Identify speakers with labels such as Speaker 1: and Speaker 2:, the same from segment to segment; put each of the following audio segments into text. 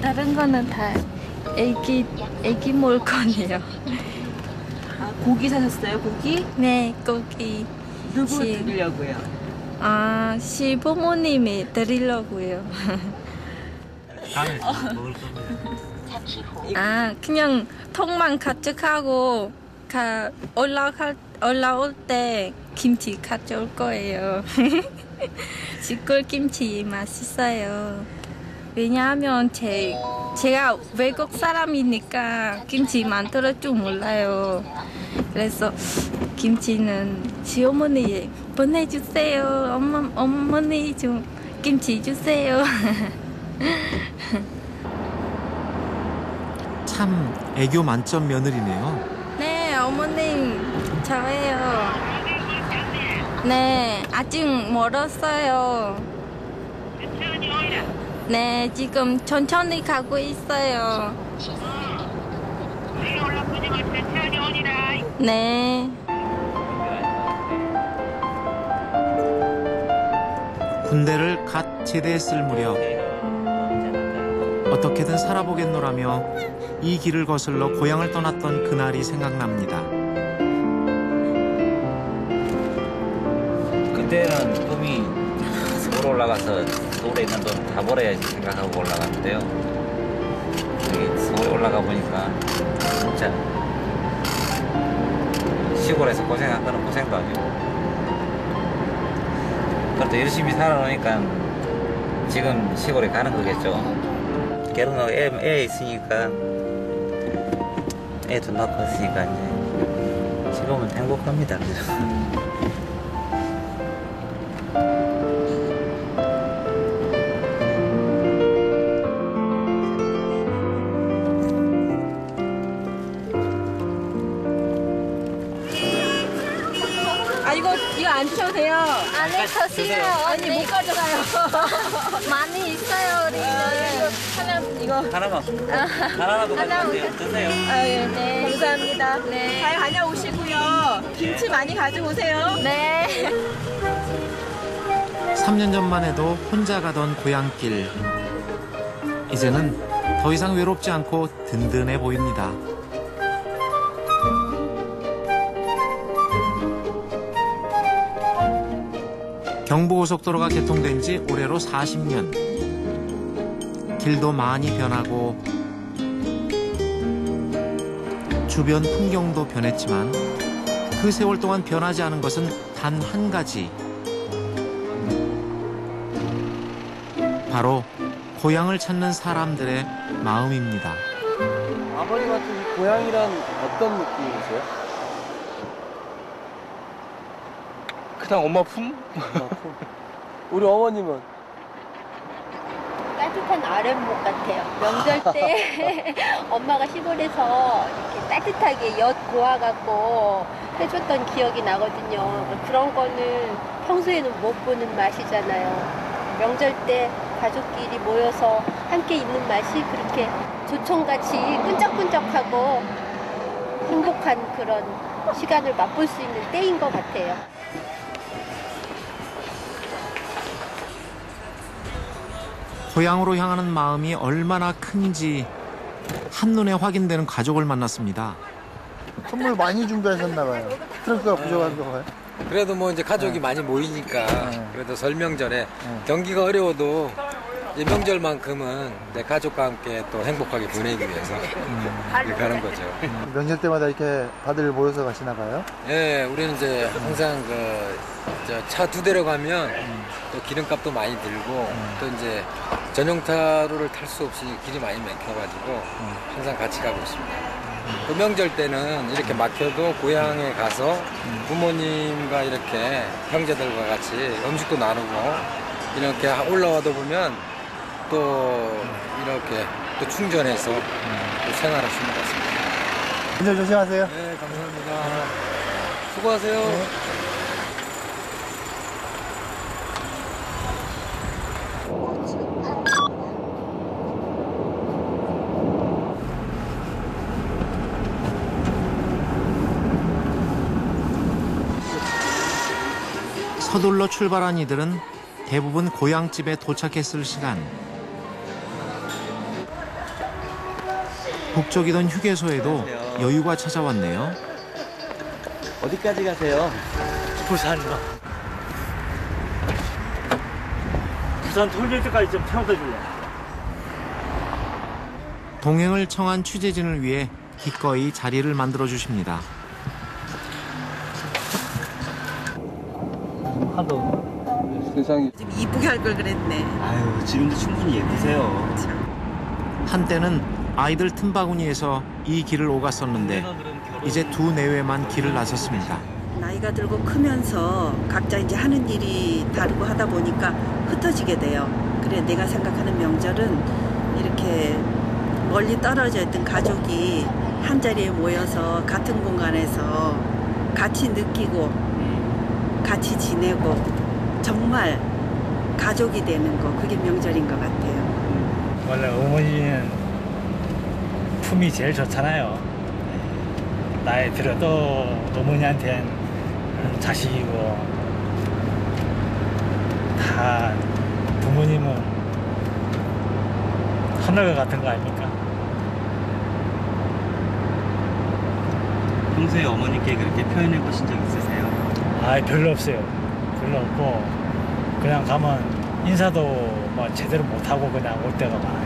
Speaker 1: 다른 거는 다 애기 애기 물건이에요.
Speaker 2: 아, 고기 사셨어요? 고기?
Speaker 1: 네, 고기.
Speaker 2: 누구
Speaker 1: 시-
Speaker 2: 드리려고요?
Speaker 1: 아, 시부모님이 드리려고요.
Speaker 3: 다음에 먹을 겁니다.
Speaker 1: 아, 그냥 통만 가득하고 가 올라갈 올라올 때 김치 가져올 거예요. 시골 김치 맛있어요. 왜냐하면 제 제가 외국 사람이니까 김치 만들어 줄 몰라요. 그래서 김치는 시어머니 보내주세요. 엄마 어머니 좀 김치 주세요.
Speaker 4: 참 애교 만점 며느리네요.
Speaker 1: 네, 어머님, 저예요. 네, 아직 멀었어요. 네, 지금 천천히 가고 있어요. 네.
Speaker 4: 군대를 갓 제대했을 무렵 어떻게든 살아보겠노라며 이 길을 거슬러 고향을 떠났던 그날이 생각납니다.
Speaker 3: 그때는 꿈이 서울 올라가서 서울에 있는 돈 다 벌어야지 생각하고 올라갔는데요. 서울에 올라가 보니까 진짜 시골에서 고생한 거는 고생도 아니고 그래도 열심히 살아놓으니까 지금 시골에 가는 거겠죠. 결혼하고 애, 애 있으니까 애도 낳고 있으니까 이제 지금은 행복합니다.
Speaker 1: 안에 터세요.
Speaker 2: 아니, 못 가져가요.
Speaker 1: 많이 있어요, 우리.
Speaker 2: 하나, 이거.
Speaker 3: 하나만 하나만 더
Speaker 1: 하나
Speaker 3: 가져가세요. 드세요.
Speaker 2: 아유,
Speaker 1: 네.
Speaker 2: 감사합니다.
Speaker 1: 네.
Speaker 2: 잘 다녀오시고요. 김치 많이 가져오세요.
Speaker 1: 네.
Speaker 4: 3년 전만 해도 혼자 가던 고향길. 이제는 더 이상 외롭지 않고 든든해 보입니다. 경부고속도로가 개통된 지 올해로 40년. 길도 많이 변하고 주변 풍경도 변했지만 그 세월 동안 변하지 않은 것은 단 한 가지. 바로 고향을 찾는 사람들의 마음입니다.
Speaker 5: 아버님한테 이 고향이란 어떤 느낌이세요?
Speaker 6: 그냥 엄마 품?
Speaker 5: 우리 어머님은
Speaker 7: 따뜻한 아랫목 같아요. 명절 때 엄마가 시골에서 이렇게 따뜻하게 엿 고아갖고 해줬던 기억이 나거든요. 그런 거는 평소에는 못 보는 맛이잖아요. 명절 때 가족끼리 모여서 함께 있는 맛이 그렇게 조청같이 끈적끈적하고 행복한 그런 시간을 맛볼 수 있는 때인 것 같아요.
Speaker 4: 고향으로 향하는 마음이 얼마나 큰지 한눈에 확인되는 가족을 만났습니다.
Speaker 6: 선물 많이 준비하셨나 봐요. 트렁크가 부족한가 봐요.
Speaker 5: 그래도 뭐 이제 가족이 많이 모이니까 그래도 설명절에 경기가 어려워도 이 명절만큼은 내 가족과 함께 또 행복하게 보내기 위해서 이렇게 하는 거죠.
Speaker 6: 명절 때마다 이렇게 다들 모여서 가시나 봐요.
Speaker 5: 예, 우리는 이제 항상 그 차 두 대로 가면 또 기름값도 많이 들고 또 이제 전용타로를 탈 수 없이 길이 많이 막혀가지고 항상 같이 가고 있습니다. 그 명절 때는 이렇게 막혀도 고향에 가서 부모님과 이렇게 형제들과 같이 음식도 나누고 이렇게 올라와도 보면 또 이렇게 또 충전해서 또 있는 것 같습니다.
Speaker 6: 운전 조심하세요.
Speaker 5: 네, 감사합니다. 수고하세요.
Speaker 4: 서둘러 출발한 이들은 대부분 고향집에 도착했을 시간. 북적이던 휴게소에도 여유가 찾아왔네요.
Speaker 8: 어디까지 가세요?
Speaker 9: 부산으로. 부산 톨게이트까지 좀 태워다 줄래?
Speaker 4: 동행을 청한 취재진을 위해 기꺼이 자리를 만들어 주십니다.
Speaker 5: 세상에
Speaker 2: 이쁘게 할 걸 그랬네.
Speaker 8: 아유, 지금도 충분히 예쁘세요.
Speaker 4: 한때는 아이들 틈바구니에서 이 길을 오갔었는데 이제 두 내외만 길을 나섰습니다.
Speaker 2: 나이가 들고 크면서 각자 이제 하는 일이 다르고 하다 보니까 흩어지게 돼요. 그래 내가 생각하는 명절은 이렇게 멀리 떨어져 있던 가족이 한 자리에 모여서 같은 공간에서 같이 느끼고 같이 지내고 정말 가족이 되는 거 그게 명절인 것 같아요.
Speaker 9: 원래 어머니는 품이 제일 좋잖아요. 나이 들어도 어머니한테는 자식이고 다 부모님은 하늘과 같은 거 아닙니까?
Speaker 8: 평소에 어머니께 그렇게 표현해 보신 적 있으세요?
Speaker 9: 아 별로 없어요. 별로 없고 그냥 가면 인사도 뭐 제대로 못하고 그냥 올 때가 많아요.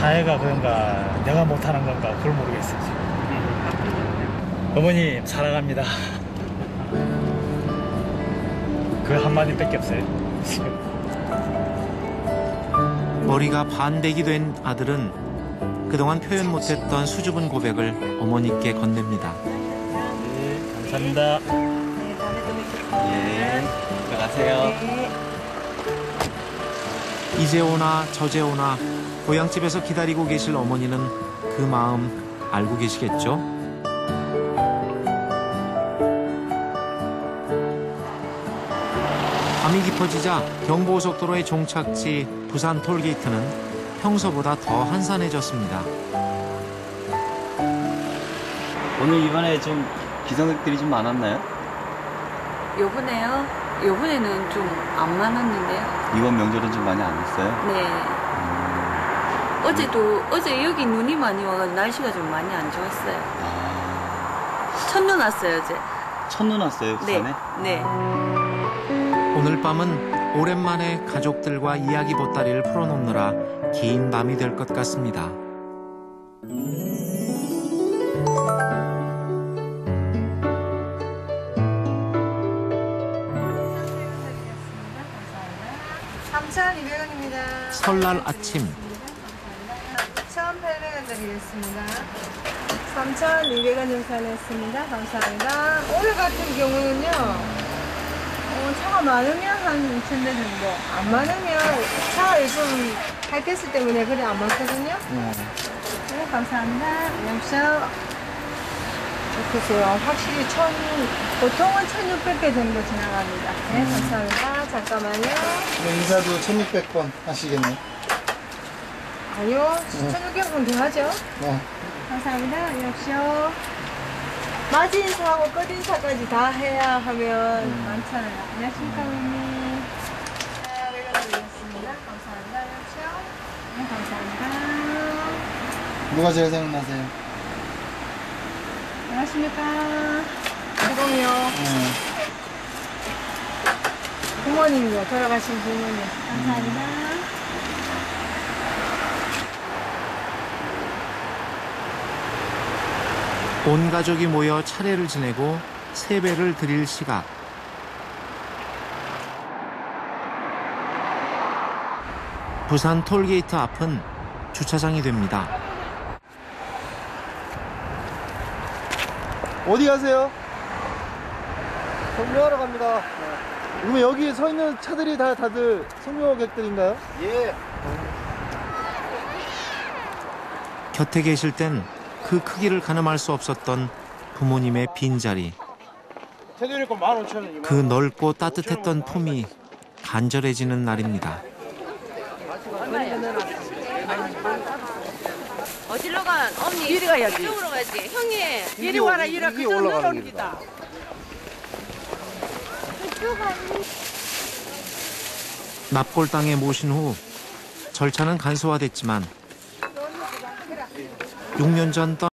Speaker 9: 사회가 그런가 내가 못하는 건가 그걸 모르겠어요. 지금. 어머님 사랑합니다. 그 한마디 밖에 없어요. 지금.
Speaker 4: 머리가 반백이 된 아들은 그동안 표현 못했던 수줍은 고백을 어머니께 건넵니다.
Speaker 9: 네, 감사합니다.
Speaker 8: 예. 들어가세요.
Speaker 4: 이제 오나 저제 오나 고향집에서 기다리고 계실 어머니는 그 마음 알고 계시겠죠? 밤이 깊어지자 경부고속도로의 종착지 부산 톨게이트는 평소보다 더 한산해졌습니다.
Speaker 8: 오늘 이번에 좀 기상객들이 좀 많았나요?
Speaker 1: 요번에요? 요번에는 좀 안 많았는데요.
Speaker 8: 이번 명절은 좀 많이 안 왔어요?
Speaker 1: 네. 어제도 어제 여기 눈이 많이 와서 날씨가 좀 많이 안 좋았어요.
Speaker 8: 아,
Speaker 1: 첫눈 왔어요 어제.
Speaker 8: 첫눈 왔어요,
Speaker 1: 네.
Speaker 8: 부산에?
Speaker 1: 네.
Speaker 4: 오늘 밤은 오랜만에 가족들과 이야기 보따리를 풀어놓느라 긴 밤이 될 것 같습니다. 설날 아침
Speaker 10: 1,800원 드리겠습니다. 3,200원 정산했습니다. 감사합니다. 오늘 같은 경우는요, 어, 차가 많으면 한 2,000대 정도. 안 많으면 차가 요즘 핫했을 때문에 그래 안 많거든요. 네, 감사합니다. 안녕하세요. 좋겠어요. 확실히 천, 보통은 1,600개 정도 지나갑니다. 네, 감사합니다. 잠깐만요.
Speaker 6: 네, 인사도 1600번 하시겠네.
Speaker 10: 아니요, 1,600원 더 하죠.
Speaker 6: 어.
Speaker 10: 감사합니다. 안녕하세요. 맞이 인사하고 끝 인사까지 다 해야 하면 많잖아요. 안녕하십니까, 어머니. 네, 외려드리겠습니다. 감사합니다. 안녕하세요. 네, 감사합니다.
Speaker 6: 누가 제일 생각나세요?
Speaker 10: 안녕하십니까. 그럼요.
Speaker 6: 네.
Speaker 10: 부모님이요. 돌아가신 부모님. 감사합니다.
Speaker 4: 온 가족이 모여 차례를 지내고 세배를 드릴 시각. 부산 톨게이트 앞은 주차장이 됩니다.
Speaker 6: 어디 가세요? 성묘하러 갑니다. 그러면 여기 서 있는 차들이 다 다들 성묘객들인가요? 예.
Speaker 4: 곁에 계실 땐 그 크기를 가늠할 수 없었던 부모님의 빈자리.
Speaker 9: 테드리코 15,000원.
Speaker 4: 그 넓고 따뜻했던 품이 간절해지는 날입니다.
Speaker 7: 어디로 가? 언니. 이리 가야지. 이쪽으로 가야지. 형님.
Speaker 6: 이리 와라, 이리 와. 그저 올라가는 길이다.
Speaker 4: 납골당에 모신 후 절차는 간소화됐지만 6년 전 떠.